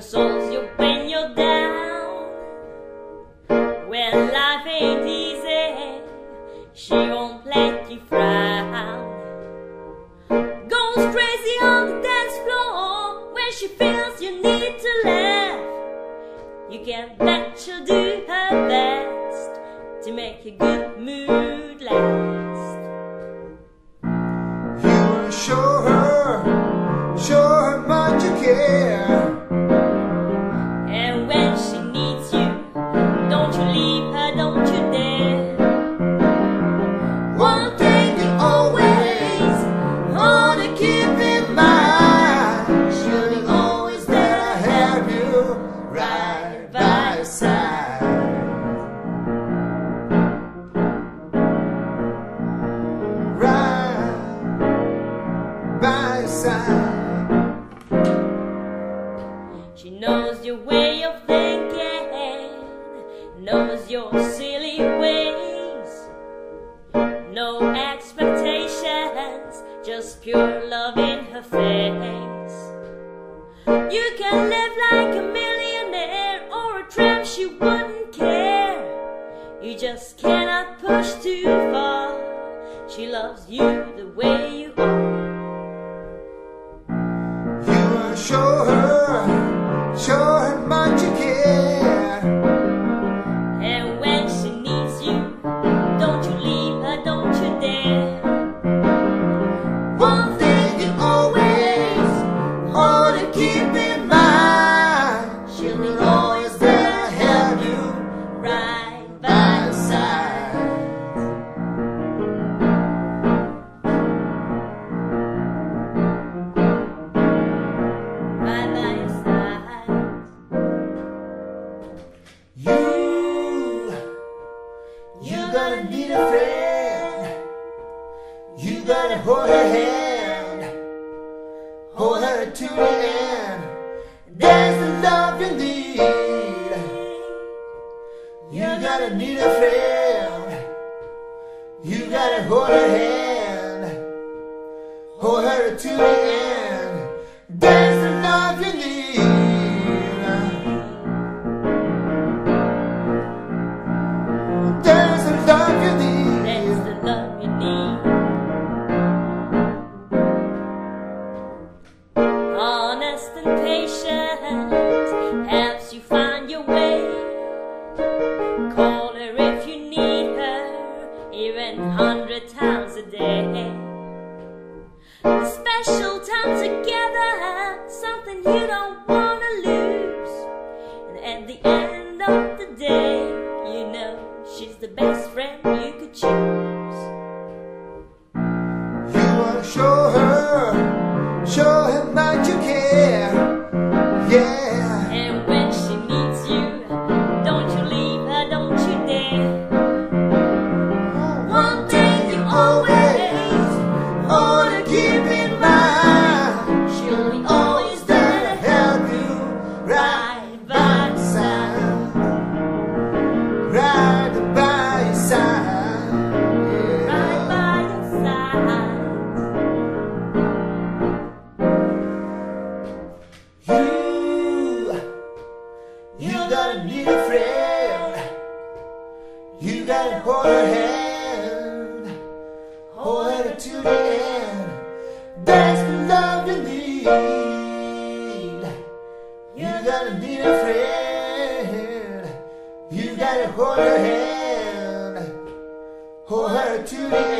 consoles you when you're down. When life ain't easy, she won't let you frown. Goes crazy on the dance floor when she feels you need to laugh. You can bet she'll do her best to make your good mood last. Knows your way of thinking, knows your silly ways. No expectations, just pure love in her face. You can live like a millionaire or a tramp, she wouldn't care. You just cannot push too far. She loves you the way you are. To the end. There's the love you need. You gotta need a friend. You gotta hold her hand, her, even a hundred times a day. Special time together, something you don't wanna gotta hold her hand, hold her to the end. That's the love you need. You gotta be a friend. You gotta hold her hand, hold her to the end.